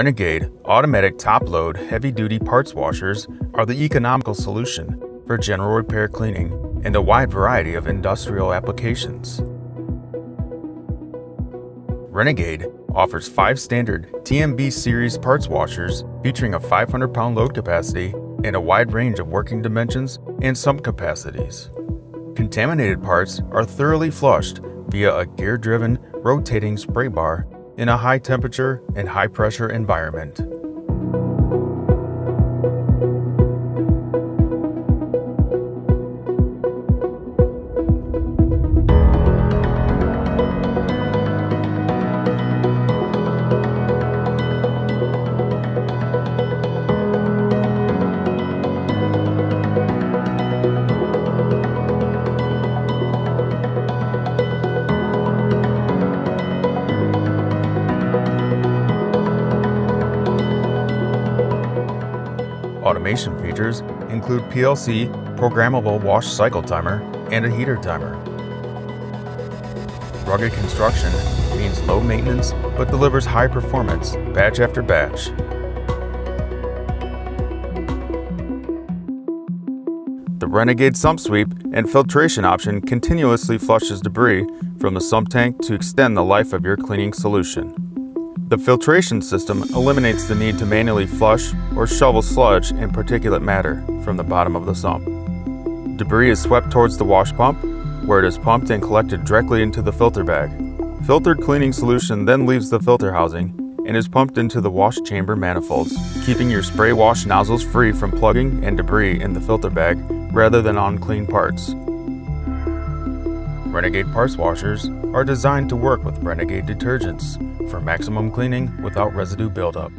Renegade automatic top load heavy duty parts washers are the economical solution for general repair cleaning and a wide variety of industrial applications. Renegade offers five standard TMB series parts washers featuring a 500 pound load capacity and a wide range of working dimensions and sump capacities. Contaminated parts are thoroughly flushed via a gear driven rotating spray bar in a high temperature and high pressure environment. Automation features include PLC programmable wash cycle timer and a heater timer. Rugged construction means low maintenance but delivers high performance batch after batch. The Renegade sump sweep and filtration option continuously flushes debris from the sump tank to extend the life of your cleaning solution. The filtration system eliminates the need to manually flush or shovel sludge and particulate matter from the bottom of the sump. Debris is swept towards the wash pump, where it is pumped and collected directly into the filter bag. Filtered cleaning solution then leaves the filter housing and is pumped into the wash chamber manifolds, keeping your spray wash nozzles free from plugging and debris in the filter bag rather than on clean parts. Renegade parts washers are designed to work with Renegade detergents for maximum cleaning without residue buildup.